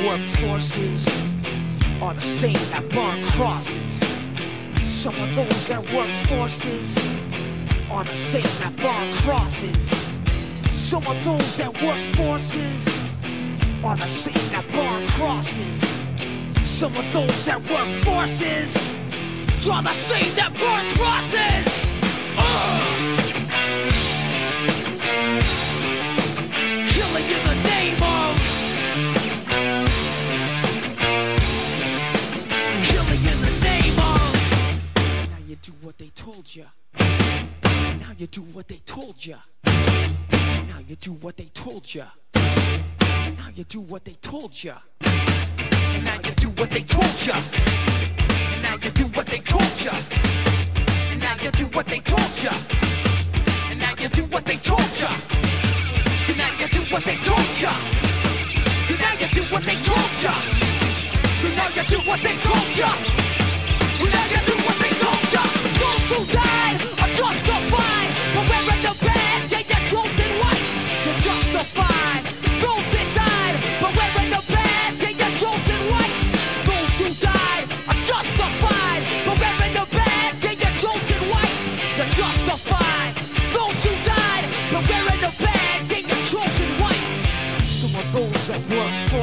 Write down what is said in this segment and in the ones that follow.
work forces are the same that burn crosses. Some of those that work forces are the same that burn crosses. Some of those that work forces are the same that burn crosses. Some of those that work forces are the same that burn crosses. Ugh. Do what they told ya. Now you do what they told ya. Now you do what they told ya. And now you do what they told ya. And now you do what they told ya. And now you do what they told ya. And now you do what they told ya. And now you do what they told. And now you do what they told. And now you do what they told you.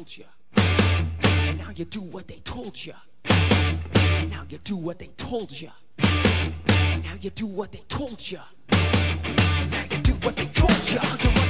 Told you. And now you do what they told you. And now you do what they told you. And now you do what they told you. And now you do what they told you.